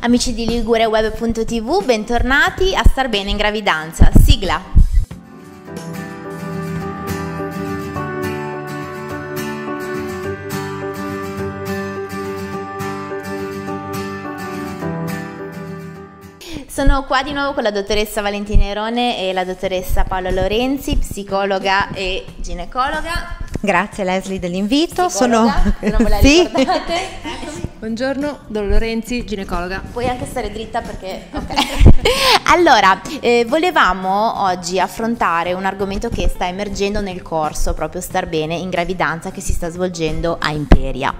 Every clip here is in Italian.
Amici di ligureweb.tv, bentornati a Star Bene in Gravidanza. Sigla! Sono qua di nuovo con la dottoressa Valentina Erone e la dottoressa Paola Lorenzi, psicologa e ginecologa. Grazie Leslie dell'invito. Sono non ve la sì. Buongiorno, Don Lorenzi, ginecologa. Puoi anche stare dritta perché... Ok. allora, eh, volevamo oggi affrontare un argomento che sta emergendo nel corso, proprio star bene, in gravidanza che si sta svolgendo a Imperia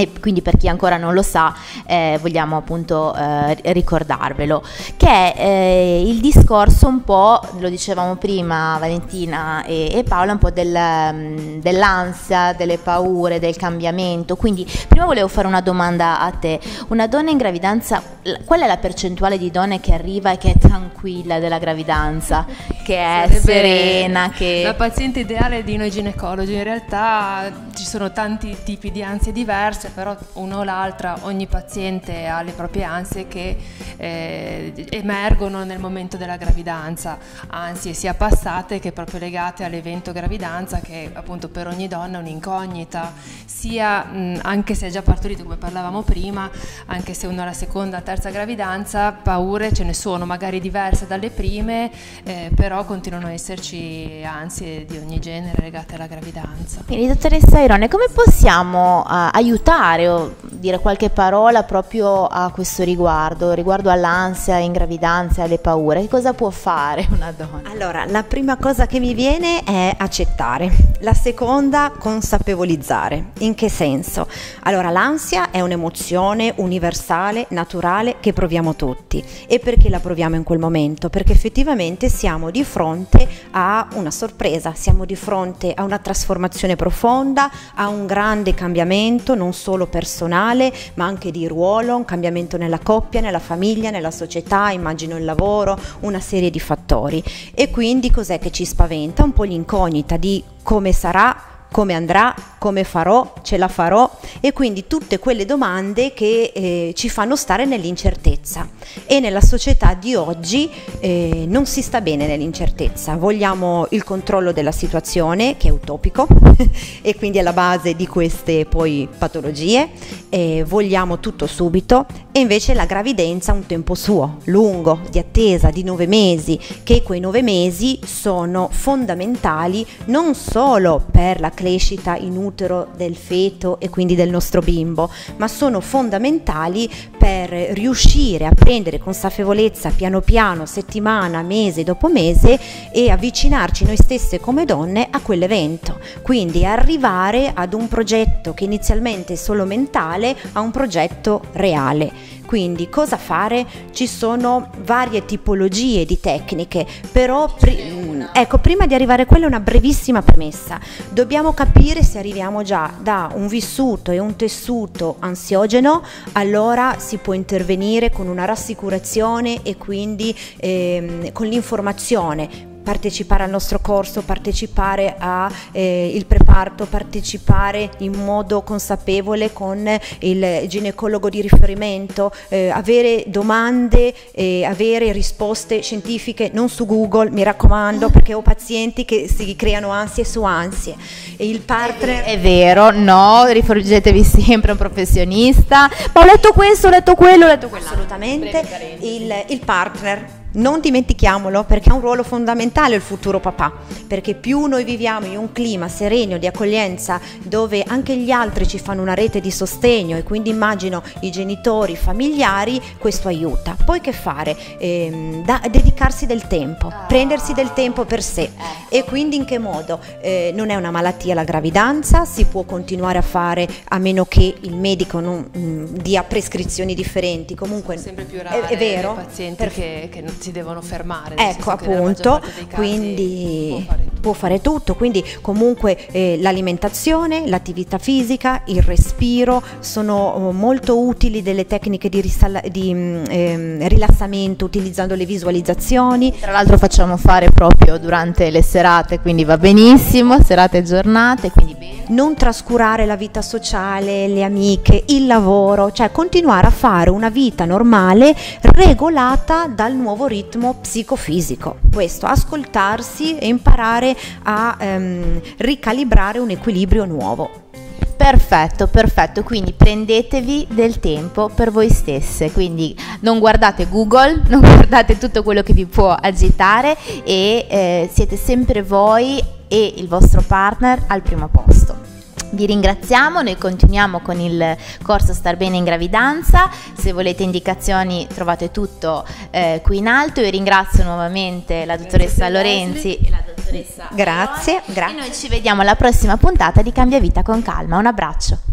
e quindi per chi ancora non lo sa eh, vogliamo appunto eh, ricordarvelo, che è eh, il discorso un po', lo dicevamo prima Valentina e, e Paola, un po' del, mm, dell'ansia, delle paure, del cambiamento, quindi prima volevo fare una domanda a te, una donna in gravidanza, qual è la percentuale di donne che arriva e che è tranquilla della gravidanza, che è Sarebbe serena, che... La paziente ideale di noi ginecologi, in realtà ci sono tanti tipi di ansie diverse, però una o l'altra, ogni paziente ha le proprie ansie che eh, emergono nel momento della gravidanza, ansie sia passate che proprio legate all'evento gravidanza che appunto per ogni donna è un'incognita, sia mh, anche se è già partorito come parlavamo prima, anche se uno ha la seconda, o terza gravidanza, paure ce ne sono, magari diverse dalle prime, eh, però continuano ad esserci ansie di ogni genere legate alla gravidanza. Quindi dottoressa Irone, come possiamo uh, aiutare aiutare o dire qualche parola proprio a questo riguardo, riguardo all'ansia in gravidanza e alle paure? Che cosa può fare una donna? Allora, la prima cosa che mi viene è accettare, la seconda consapevolizzare. In che senso? Allora, l'ansia è un'emozione universale, naturale che proviamo tutti. E perché la proviamo in quel momento? Perché effettivamente siamo di fronte a una sorpresa, siamo di fronte a una trasformazione profonda, a un grande cambiamento, non solo personale, ma anche di ruolo, un cambiamento nella coppia, nella famiglia, nella società, immagino il lavoro, una serie di fattori. E quindi cos'è che ci spaventa? Un po' l'incognita di come sarà come andrà, come farò, ce la farò. E quindi tutte quelle domande che eh, ci fanno stare nell'incertezza. E nella società di oggi eh, non si sta bene nell'incertezza, vogliamo il controllo della situazione che è utopico e quindi è la base di queste poi patologie, eh, vogliamo tutto subito. E invece la gravidanza ha un tempo suo, lungo, di attesa, di nove mesi, che quei nove mesi sono fondamentali non solo per la crescita in utero del feto e quindi del nostro bimbo, ma sono fondamentali per riuscire a prendere consapevolezza piano piano, settimana, mese dopo mese e avvicinarci noi stesse come donne a quell'evento. Quindi arrivare ad un progetto che inizialmente è solo mentale a un progetto reale. Quindi cosa fare? Ci sono varie tipologie di tecniche, però pri- ecco, prima di arrivare a quella una brevissima premessa. Dobbiamo capire se arriviamo già da un vissuto e un tessuto ansiogeno, allora si può intervenire con una rassicurazione e quindi ehm, con l'informazione partecipare al nostro corso, partecipare al eh, preparto, partecipare in modo consapevole con il ginecologo di riferimento, eh, avere domande e avere risposte scientifiche non su Google, mi raccomando, perché ho pazienti che si creano ansie su ansie. E il partner... È vero, no, rivolgetevi sempre a un professionista. Ma ho letto questo, ho letto quello, ho letto quello. Assolutamente. Il, il partner non dimentichiamolo perché ha un ruolo fondamentale il futuro papà, perché più noi viviamo in un clima sereno di accoglienza dove anche gli altri ci fanno una rete di sostegno e quindi immagino i genitori, i familiari, questo aiuta. Poi che fare? Eh, da, dedicarsi del tempo, prendersi del tempo per sé ecco. E quindi in che modo? Eh, non è una malattia la gravidanza, si può continuare a fare a meno che il medico non mh, mm, dia prescrizioni differenti, comunque sempre più rare è, è vero, pazienti per... che, che si devono fermare. Ecco appunto, quindi può fare tutto, quindi comunque eh, l'alimentazione, l'attività fisica, il respiro sono oh, molto utili delle tecniche di, risal- di mm, eh, rilassamento utilizzando le visualizzazioni. Tra l'altro facciamo fare proprio durante le serate, quindi va benissimo, serate e giornate, quindi bene. Non trascurare la vita sociale, le amiche, il lavoro, cioè continuare a fare una vita normale regolata dal nuovo ritmo psicofisico. Questo, ascoltarsi e imparare a ehm, ricalibrare un equilibrio nuovo. Perfetto, perfetto, quindi prendetevi del tempo per voi stesse, quindi non guardate Google, non guardate tutto quello che vi può agitare e eh, siete sempre voi e il vostro partner al primo posto. Vi ringraziamo, noi continuiamo con il corso Star Bene in Gravidanza, se volete indicazioni trovate tutto eh, qui in alto, io ringrazio nuovamente la dottoressa Lorenzi. e la dottoressa Grazie, grazie. E noi ci vediamo alla prossima puntata di Cambia Vita con Calma, un abbraccio.